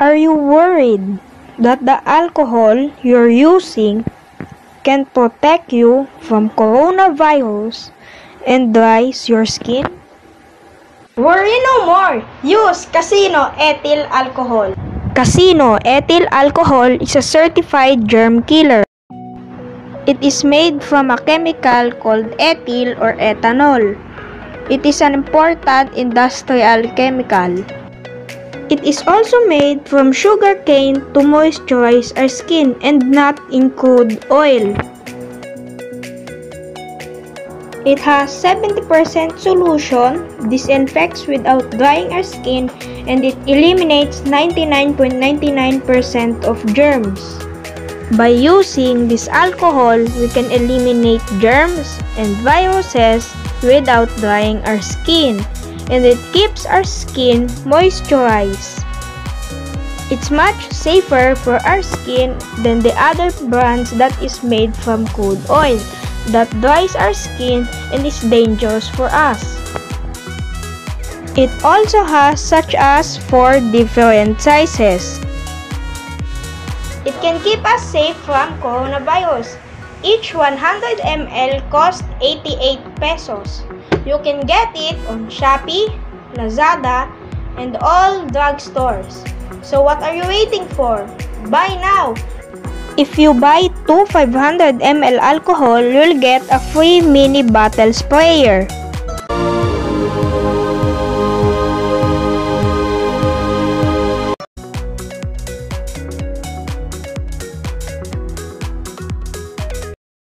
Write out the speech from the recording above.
Are you worried that the alcohol you're using can protect you from coronavirus and dries your skin? Worry no more. Use Casino Ethyl Alcohol. Casino ethyl alcohol is a certified germ killer. It is made from a chemical called ethyl or ethanol. It is an important industrial chemical. It is also made from sugar cane to moisturize our skin and not in crude oil. It has 70% solution, disinfects without drying our skin, and it eliminates 99.99% of germs. By using this alcohol, we can eliminate germs and viruses without drying our skin, and it keeps our skin moisturized. It's much safer for our skin than the other brands that is made from crude oil that dries our skin and is dangerous for us. It also has such as four different sizes. It can keep us safe from coronavirus. Each 100 ml costs 88 pesos. You can get it on Shopee, Lazada, and all drugstores. So what are you waiting for? Buy now! If you buy two 500 ml alcohol, you'll get a free mini bottle sprayer.